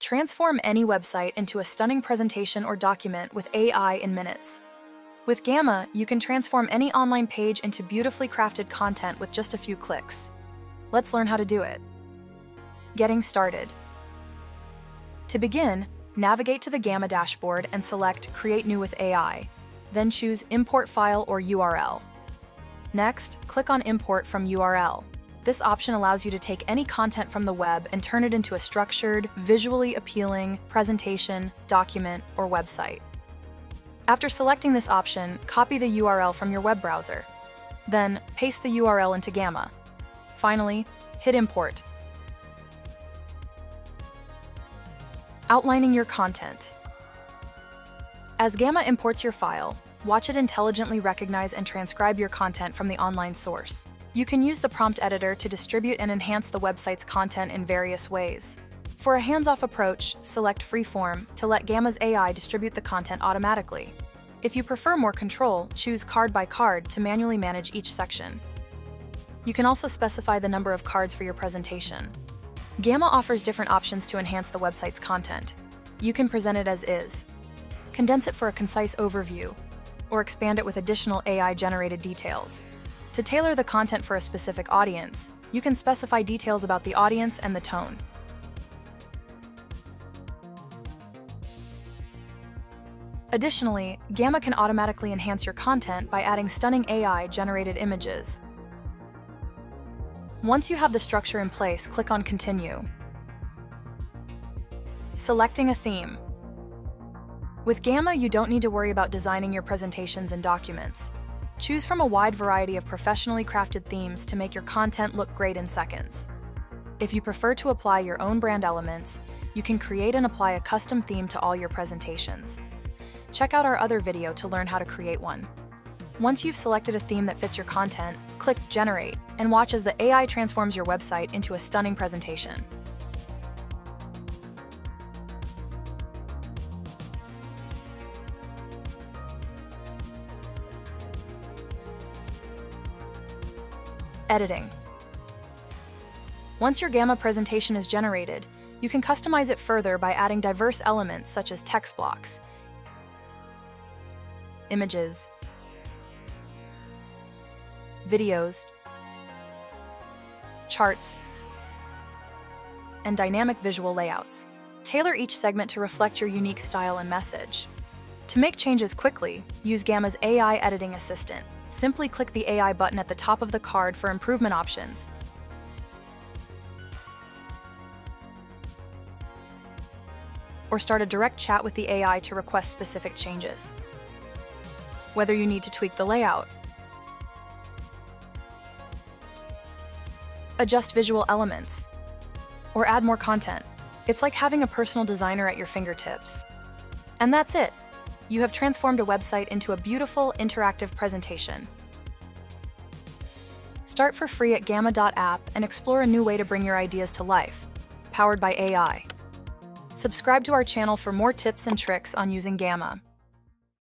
Transform any website into a stunning presentation or document with AI in minutes. With Gamma, you can transform any online page into beautifully crafted content with just a few clicks. Let's learn how to do it. Getting started. To begin, navigate to the Gamma dashboard and select Create New with AI. Then choose Import File or URL. Next, click on Import from URL. This option allows you to take any content from the web and turn it into a structured, visually appealing presentation, document, or website. After selecting this option, copy the URL from your web browser. Then, paste the URL into Gamma. Finally, hit Import. Outlining your content. As Gamma imports your file, watch it intelligently recognize and transcribe your content from the online source. You can use the prompt editor to distribute and enhance the website's content in various ways. For a hands-off approach, select Freeform to let Gamma's AI distribute the content automatically. If you prefer more control, choose Card by Card to manually manage each section. You can also specify the number of cards for your presentation. Gamma offers different options to enhance the website's content. You can present it as is, condense it for a concise overview, or expand it with additional AI-generated details. To tailor the content for a specific audience, you can specify details about the audience and the tone. Additionally, Gamma can automatically enhance your content by adding stunning AI-generated images. Once you have the structure in place, click on Continue. Selecting a theme. With Gamma, you don't need to worry about designing your presentations and documents. Choose from a wide variety of professionally crafted themes to make your content look great in seconds. If you prefer to apply your own brand elements, you can create and apply a custom theme to all your presentations. Check out our other video to learn how to create one. Once you've selected a theme that fits your content, click Generate and watch as the AI transforms your website into a stunning presentation. Editing. Once your Gamma presentation is generated, you can customize it further by adding diverse elements such as text blocks, images, videos, charts, and dynamic visual layouts. Tailor each segment to reflect your unique style and message. To make changes quickly, use Gamma's AI Editing Assistant simply click the AI button at the top of the card for improvement options. Or start a direct chat with the AI to request specific changes. Whether you need to tweak the layout, adjust visual elements, or add more content. It's like having a personal designer at your fingertips. And that's it you have transformed a website into a beautiful, interactive presentation. Start for free at gamma.app and explore a new way to bring your ideas to life, powered by AI. Subscribe to our channel for more tips and tricks on using Gamma.